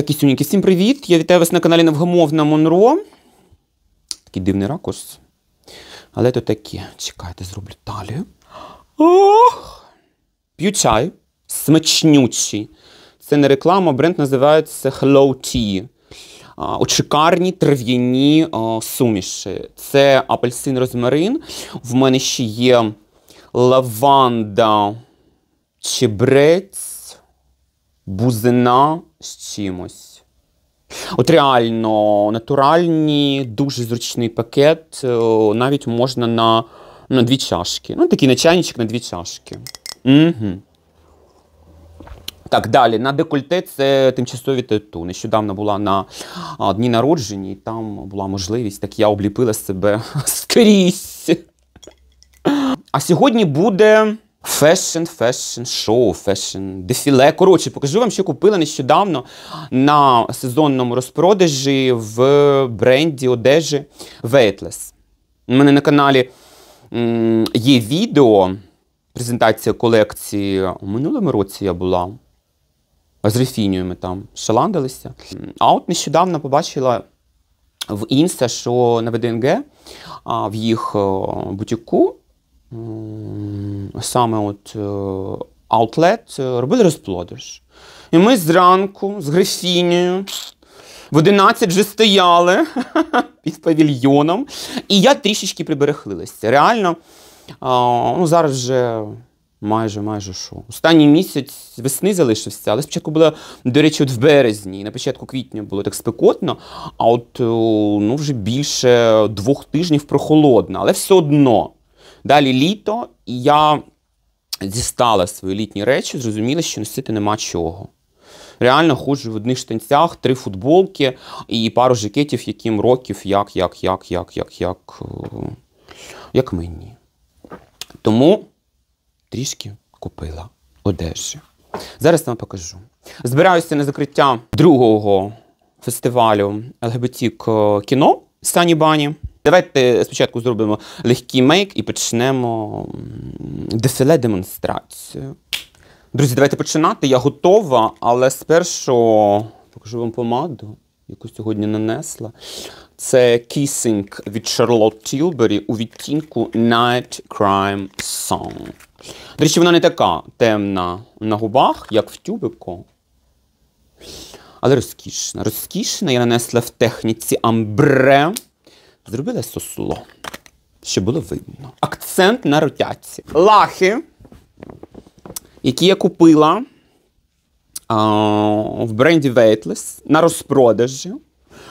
Так, Ісюніки, всім привіт! Я вітаю вас на каналі Невгомовна Монро. Такий дивний ракурс. Але то таке. Чекайте, зроблю талію. Ох! П'ю чай. Смачнючий. Це не реклама, бренд називається Hello Tea. Очікарні трав'яні суміші. Це апельсин розмарин. В мене ще є лаванда, чебрець, бузина з чимось. От реально натуральні, дуже зручний пакет. е, Навіть можна на, на дві чашки. Ну, такий на чайничок на дві чашки. Угу. Так, далі. На декольте це тимчасові тату. Нещодавно була на дні народження, і там була можливість, так я обліпила себе скрізь. А сьогодні буде fashion, fashion, show, fashion, дефіле. Коротше, покажу вам, що купила нещодавно на сезонному розпродажі в бренді одежі Weightless. У мене на каналі є відео, презентація колекції. У минулому році я була. З Рефінією ми там шаландилися. А от нещодавно побачила в Інста, що на ВДНГ в їх бутіку саме от е, аутлет е, робили розпродаж. І ми зранку з Грифінією в 11 вже стояли під павільйоном, і я трішечки приберехлилася. Реально, ну, зараз вже майже, майже що. Останній місяць весни залишився, але спочатку було, до речі, от в березні, на початку квітня було так спекотно, а от ну, вже більше двох тижнів прохолодно, але все одно. Далі літо, і я дістала свої літні речі, зрозуміла, що носити нема чого. Реально ходжу в одних штанцях, три футболки і пару жакетів, яким років, як, як, як, як, як, як, е, як мені. Тому трішки купила одежі. Зараз вам покажу. Збираюся на закриття другого фестивалю ЛГБТ кіно Сані Бані. Давайте спочатку зробимо легкий мейк і почнемо дефіле демонстрацію. Друзі, давайте починати. Я готова, але спершу покажу вам помаду, яку сьогодні нанесла. Це Kissing від Charlotte Tilbury у відтінку Night Crime Song. До речі, вона не така темна на губах, як в тюбику. Але розкішна. Розкішна я нанесла в техніці амбре. Зробила сосло, щоб було видно. Акцент на ротяці. Лахи, які я купила а, в бренді Weightless на розпродажі.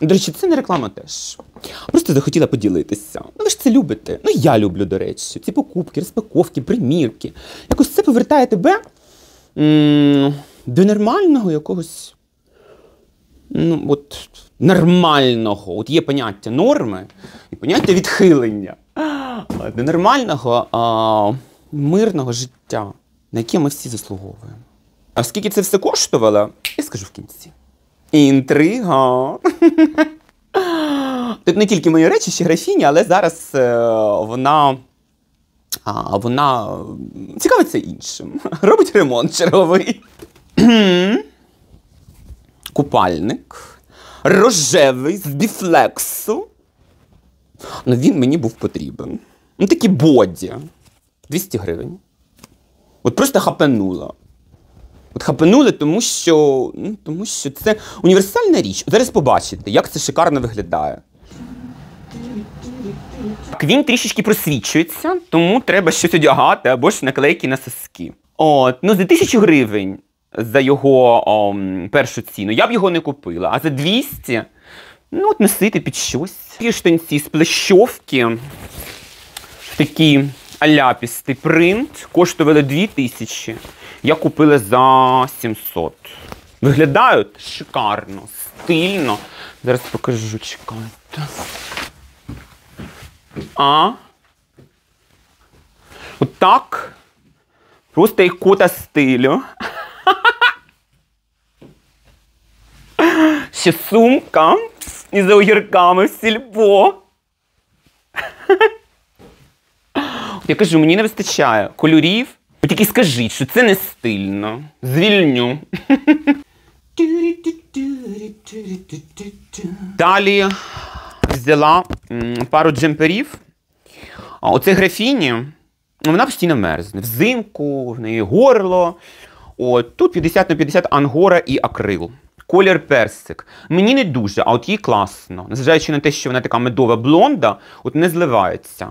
До речі, це не реклама теж. Просто захотіла поділитися. Ну ви ж це любите. Ну я люблю, до речі. Ці покупки, розпаковки, примірки. Якось це повертає тебе до нормального якогось. Ну, от нормального. От є поняття норми і поняття відхилення. А, До нормального а, мирного життя, на яке ми всі заслуговуємо. А скільки це все коштувало, я скажу в кінці. Інтрига. Тут не тільки мої речі, ще графіні, але зараз е, вона. А, вона цікавиться іншим. Робить ремонт черговий. Купальник. Рожевий з біфлексу. Ну він мені був потрібен. Ну такий боді. 200 гривень. От просто хапанула. От хапанули, тому що, ну, тому що це універсальна річ. Зараз побачите, як це шикарно виглядає. Він трішечки просвічується, тому треба щось одягати або ж наклейки на соски. От, ну за тисячу гривень за його ом, першу ціну я б його не купила. А за 200, ну от носити під щось. Ті штанці з плещовки, такий аляпістий принт, коштували 2000. Я купила за 700. Виглядають шикарно, стильно. Зараз покажу, чекайте. А. Отак. Просто ікота стилю. Ще сумка із огірками в сільпо. Я кажу, мені не вистачає кольорів. Тільки скажіть, що це не стильно. Звільню. Далі взяла пару джемперів. Оце графіні. Вона постійно мерзне. Взимку, в неї горло. От, тут 50 на 50 ангора і акрил. Колір персик. Мені не дуже, а от їй класно. Незважаючи на те, що вона така медова блонда, от не зливається.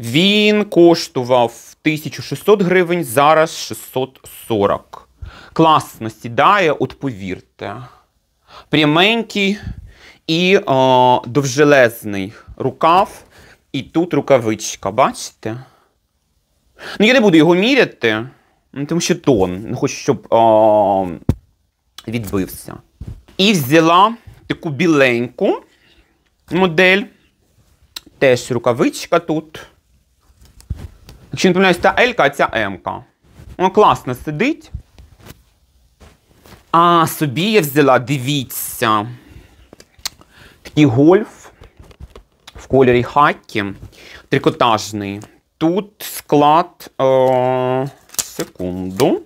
Він коштував 1600 гривень, зараз 640. Класно сідає, от повірте. Пряменький і о, довжелезний рукав. І тут рукавичка, бачите? Ну, я не буду його міряти, тому що тон. Не хочу, щоб о, відбився. І взяла таку біленьку модель. Теж рукавичка тут. Якщо не помиляюсь, та Елька, а ця М-ка. Вона класно сидить. А собі я взяла, дивіться, такий гольф в кольорі хакі, трикотажний. Тут склад. Е, секунду.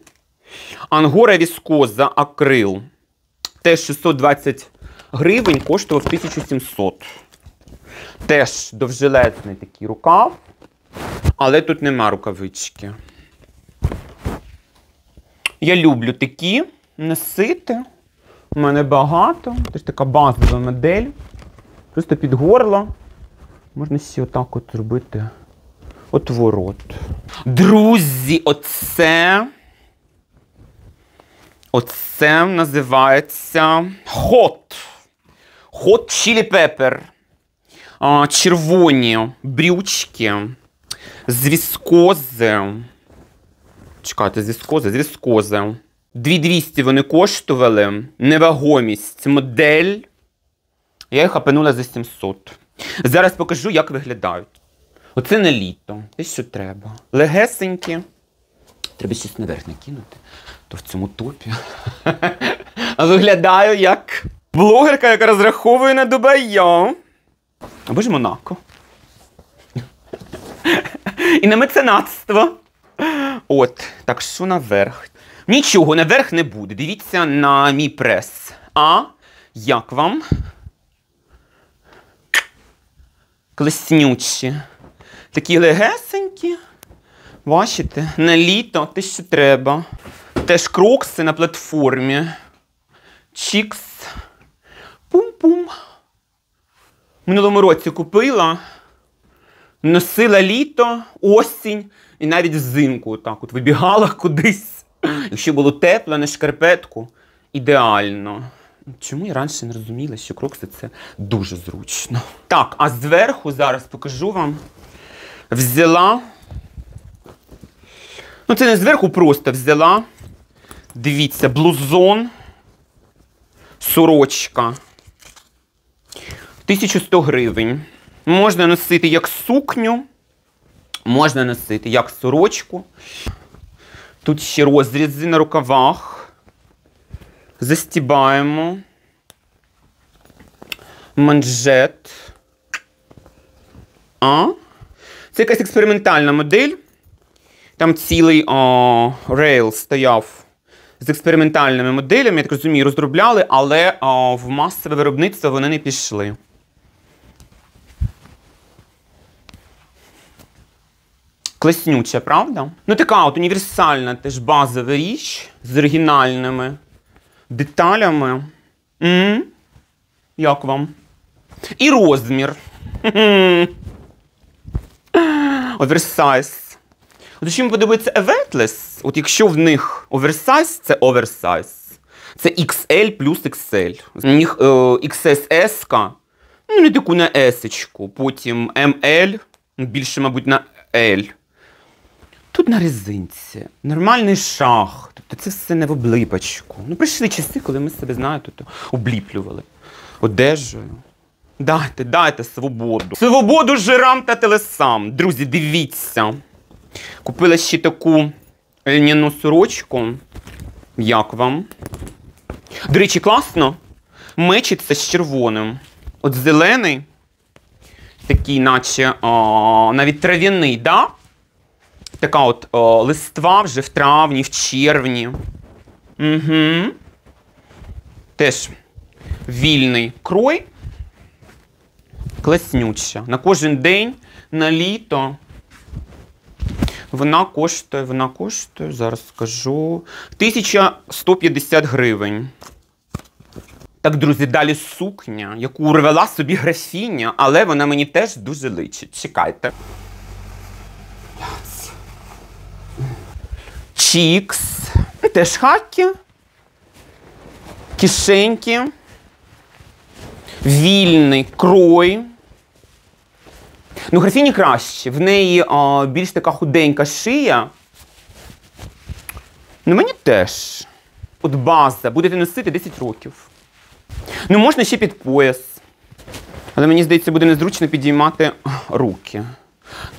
Ангора віскоза акрил. Теж 620 гривень, коштував 1700. Теж довжелезний такий рукав. Але тут нема рукавички. Я люблю такі носити. У мене багато. Теж така базова модель. Просто під горло. Можна ще отак от зробити отворот. Друзі, оце. Оце називається. Hot Chili Pepper. А, червоні брючки з віскози. Чекайте, з віскози, з віскози. 2200 вони коштували. Невагомість. Модель. Я їх апанула за 700. Зараз покажу, як виглядають. Оце не літо. Те, що треба. Легесенькі. Треба щось наверх накинути. То в цьому топі. А Виглядаю як блогерка, яка розраховує на Дубайо. Або ж Монако. І на меценатство. От, так що наверх. Нічого наверх не буде. Дивіться на мій прес. А як вам? Класнючі. Такі легесенькі. Бачите, на літо те, що треба. Теж крокси на платформі. Чікс. Пум-пум. Минулому році купила. Носила літо, осінь і навіть взимку так от вибігала кудись. Якщо було тепло на шкарпетку, ідеально. Чому я раніше не розуміла, що крокси це дуже зручно. Так, а зверху зараз покажу вам. Взяла. Ну, це не зверху просто взяла. Дивіться, блузон. Сорочка. 1100 гривень. Можна носити як сукню, можна носити як сорочку. Тут ще розрізи на рукавах. Застібаємо. Манжет. А? Це якась експериментальна модель. Там цілий о, rail стояв з експериментальними моделями, я так розумію, розробляли, але о, в масове виробництво вони не пішли. Класнюча, правда? Ну, така от універсальна теж базова річ з оригінальними деталями. м Як вам? І розмір. Оверсайз. От мені подобається Eventless, от якщо в них оверсайз, це оверсайз. Це XL плюс XL. У них е, XSS, ну не таку на S, потім ML, більше, мабуть, на L. Тут на резинці. Нормальний шах. Тобто це все не в облипочку. Ну, прийшли часи, коли ми себе, знаєте, обліплювали одежею. Дайте, дайте свободу. Свободу жирам та телесам. Друзі, дивіться. Купила ще таку льняну сорочку. Як вам? До речі, класно. Мечиться з червоним. От зелений, такий, наче о, навіть трав'яний, да? Така от о, листва вже в травні, в червні. Угу. Теж вільний крой. Класнюча. На кожен день, на літо. Вона коштує, вона коштує, зараз скажу, 1150 гривень. Так, друзі, далі сукня, яку урвела собі графіня, але вона мені теж дуже личить. Чекайте. Чікс. Теж хакі. Кишеньки. Вільний крой. Ну, графіні краще. В неї а, більш така худенька шия. Ну, мені теж. От база. Будете носити 10 років. Ну, можна ще під пояс. Але мені здається, буде незручно підіймати руки.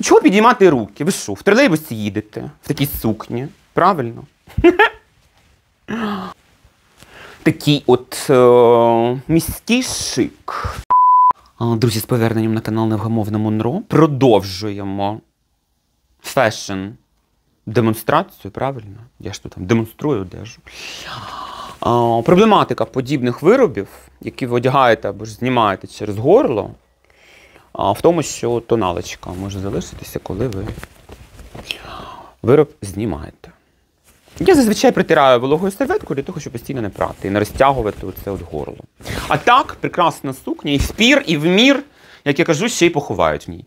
Ну, Чого підіймати руки? Ви що, в тролейбусі їдете в такій сукні? Правильно? Такий от е- міський шик. А, Друзі, з поверненням на канал Невгамовна Монро продовжуємо fashion демонстрацію, правильно? Я ж тут там демонструю одежу. Проблематика подібних виробів, які ви одягаєте або ж знімаєте через горло, в тому, що тоналочка може залишитися, коли ви вироб знімаєте. Я зазвичай притираю вологою серветкою для того, щоб постійно не прати і не розтягувати оце от горло. А так, прекрасна сукня, і в пір, і в мір, як я кажу, ще й поховають в ній.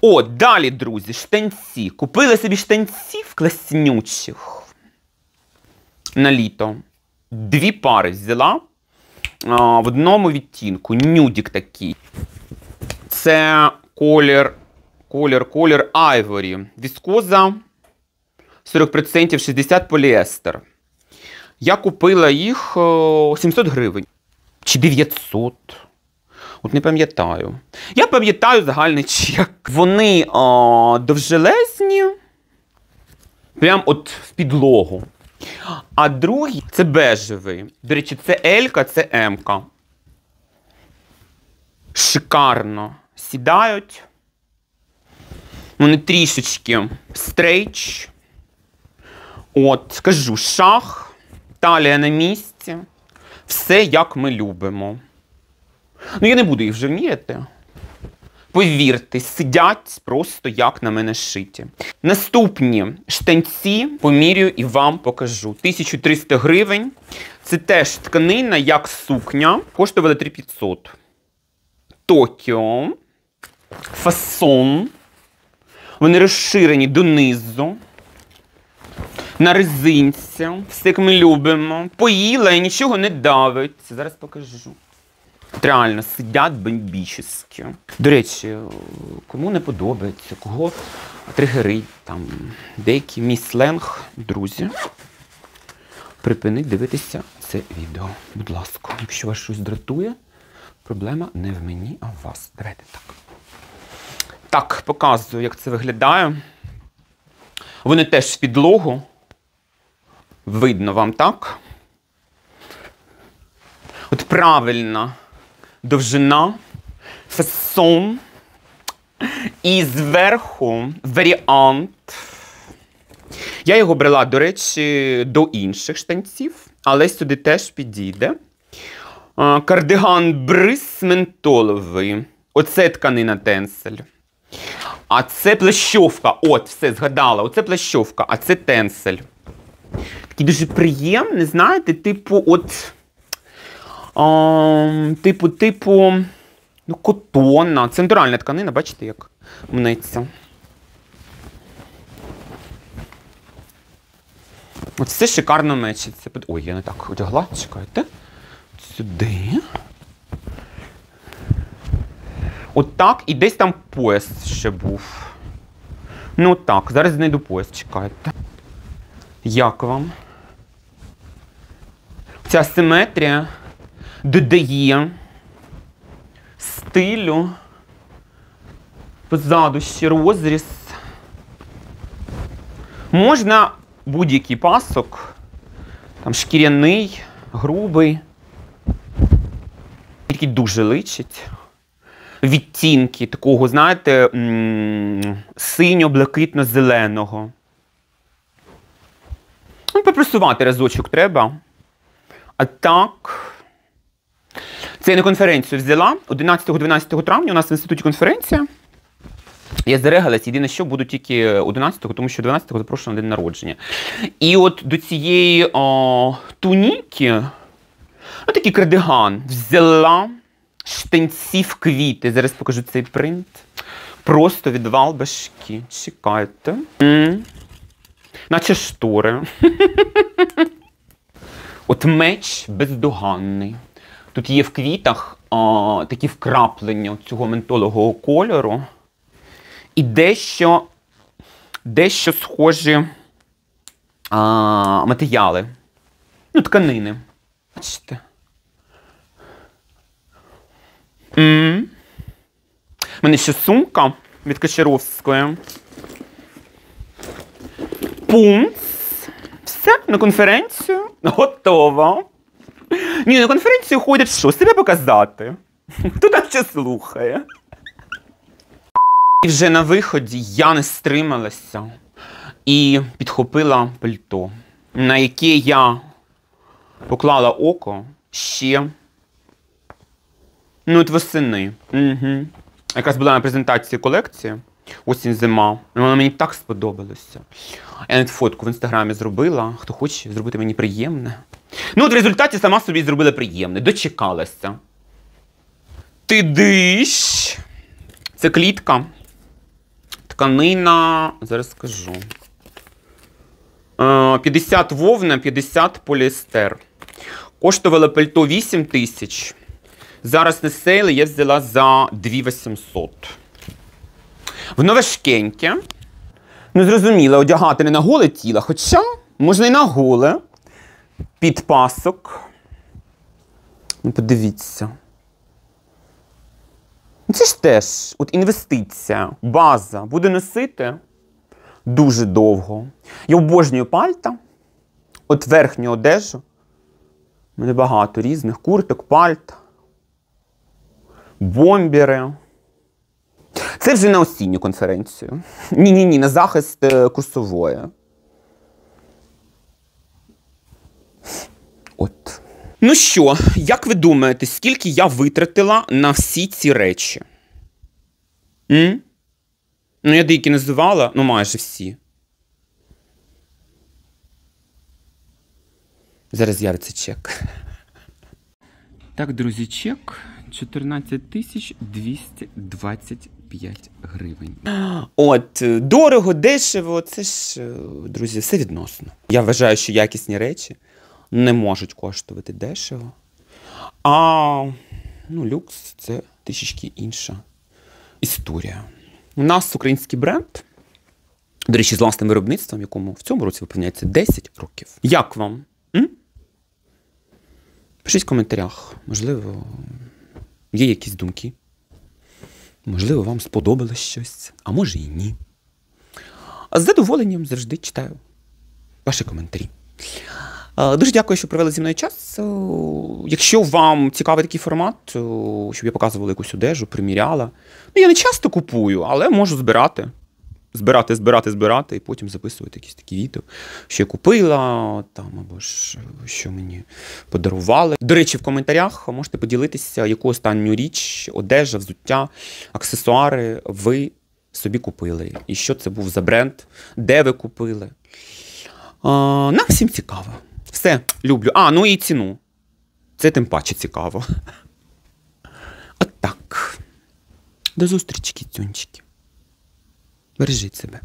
О, далі, друзі, штанці. Купили собі штанців класнючих на літо. Дві пари взяла а, в одному відтінку. Нюдік такий. Це колір, колір, колір ivory. Віскоза 40% 60 поліестер. Я купила їх о, 700 гривень. Чи 900. От не пам'ятаю. Я пам'ятаю загальний чек. Вони о, довжелезні. Прям от в підлогу. А другий це бежевий. До речі, це Елька, це Емка. Шикарно сідають. Вони трішечки стрейч. От, скажу, шах, талія на місці. Все, як ми любимо. Ну, я не буду їх вже міряти. Повірте, сидять просто як на мене шиті. Наступні штанці помірюю і вам покажу. 1300 гривень. Це теж тканина, як сукня. Коштували 3500. Токіо. Фасон. Вони розширені донизу. На резинці. Все як ми любимо. Поїла і нічого не давить. Зараз покажу. Реально сидять бомбічески. До речі, кому не подобається, кого тригерить, там деякий мій сленг, друзі. Припиніть дивитися це відео. Будь ласка, якщо вас щось дратує, проблема не в мені, а в вас. Давайте так. Так, показую, як це виглядає. Вони теж в підлогу. Видно вам так. От правильна довжина, фасон. І зверху варіант. Я його брала, до речі, до інших штанців, але сюди теж підійде. Кардиган бриз ментоловий. Оце тканина тенсель. А це плащовка. От, все, згадала. Оце плащовка, а це тенсель. Такий дуже приємний, знаєте, типу, от. А, типу, типу. Ну, котонна. Це натуральна тканина, бачите, як мнеться. От все шикарно мечиться. Ой, я не так одягла, чекайте. Сюди. От так, і десь там пояс ще був. Ну так, зараз знайду пояс, чекайте. Як вам? Ця симетрія додає стилю. Позаду ще розріз. Можна будь-який пасок, там шкіряний, грубий. Тільки дуже личить. Відтінки такого, знаєте, синьо-блакитно-зеленого. Ну, разочок треба. А так. Це я на конференцію взяла 11-12 травня. У нас в інституті конференція. Я зарегалась, єдине, що буду тільки 11-го, тому що 12-го запрошую на день народження. І от до цієї о, туніки, ну такий кардиган, взяла штанці в квіти. Зараз покажу цей принт. Просто відвал башки. Чекайте. М. Наче штори. От меч бездоганний. Тут є в квітах а, такі вкраплення цього ментолового кольору. І дещо, дещо схожі а, матеріали. Ну, тканини. Бачите? У мене ще сумка від Качаровської. Пунц. Все, на конференцію. Готово. Ні, на конференцію ходять що? Себе показати. Хто там ще слухає? І вже на виході я не стрималася і підхопила пальто, на яке я поклала око ще ну, от восени. Угу. Якраз була на презентації колекції осінь зима. Ну, Воно мені так сподобалося. Я навіть фотку в інстаграмі зробила. Хто хоче зробити мені приємне. Ну, от в результаті сама собі зробила приємне, дочекалася. Ти диш. Це клітка. Тканина. Зараз скажу. Е, 50 вовна, 50 поліестер. Коштувало пальто 8 тисяч. Зараз на сейли я взяла за 2800. Воно важкеньке. Ну, зрозуміло, одягати не на голе тіло, хоча можна і на голе. Під пасок. Ну, подивіться. Ну, Це ж теж от інвестиція, база. Буду носити дуже довго. Я обожнюю пальта, от верхню одежу. У мене багато різних курток, пальт, бомбери. Це вже на осінню конференцію. Ні-ні ні, на захист е, курсової. От. Ну що, як ви думаєте, скільки я витратила на всі ці речі? М? Ну, я деякі називала, ну майже всі. Зараз з'явиться чек. Так, друзі, чек 14 220 5 гривень. От, е, дорого, дешево, це ж, е, друзі, все відносно. Я вважаю, що якісні речі не можуть коштувати дешево. А ну, люкс це трішечки інша історія. У нас український бренд. До речі, з власним виробництвом, якому в цьому році виповняється 10 років. Як вам? М? Пишіть в коментарях. Можливо, є якісь думки. Можливо, вам сподобалось щось, а може і ні. З задоволенням завжди читаю ваші коментарі. Дуже дякую, що провели зі мною час. Якщо вам цікавий такий формат, щоб я показувала якусь одежу, приміряла. Ну, я не часто купую, але можу збирати. Збирати, збирати, збирати, і потім записувати якісь такі відео, що я купила, там, або ж що мені подарували. До речі, в коментарях можете поділитися, яку останню річ, одежа, взуття, аксесуари ви собі купили. І що це був за бренд, де ви купили. А, нам всім цікаво. Все, люблю. А, ну і ціну. Це тим паче цікаво. От так. До зустрічі, кіцюнчики. Бережіть себе.